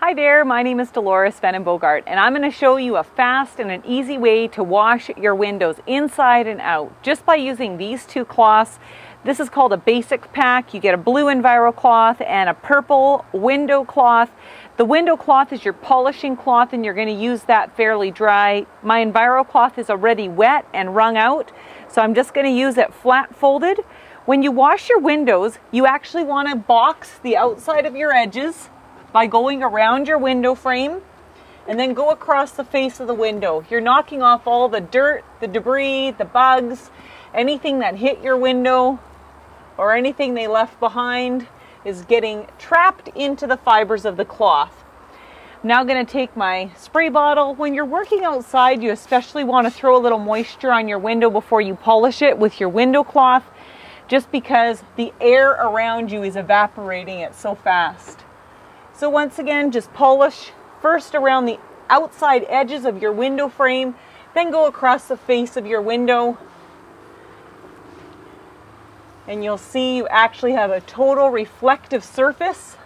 Hi there, my name is Delores Van Bogart and I'm going to show you a fast and an easy way to wash your windows inside and out just by using these two cloths. This is called a basic pack. You get a blue Enviro cloth and a purple window cloth. The window cloth is your polishing cloth and you're going to use that fairly dry. My Enviro cloth is already wet and wrung out so I'm just going to use it flat folded. When you wash your windows you actually want to box the outside of your edges by going around your window frame and then go across the face of the window. You're knocking off all the dirt, the debris, the bugs, anything that hit your window or anything they left behind is getting trapped into the fibers of the cloth. I'm now going to take my spray bottle. When you're working outside, you especially want to throw a little moisture on your window before you polish it with your window cloth just because the air around you is evaporating it so fast. So once again, just polish first around the outside edges of your window frame, then go across the face of your window. And you'll see you actually have a total reflective surface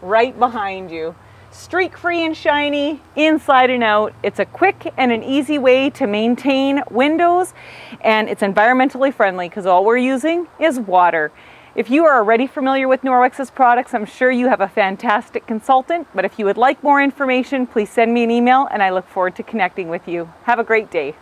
right behind you. Streak free and shiny, inside and out. It's a quick and an easy way to maintain windows and it's environmentally friendly because all we're using is water. If you are already familiar with Norwex's products, I'm sure you have a fantastic consultant, but if you would like more information, please send me an email and I look forward to connecting with you. Have a great day.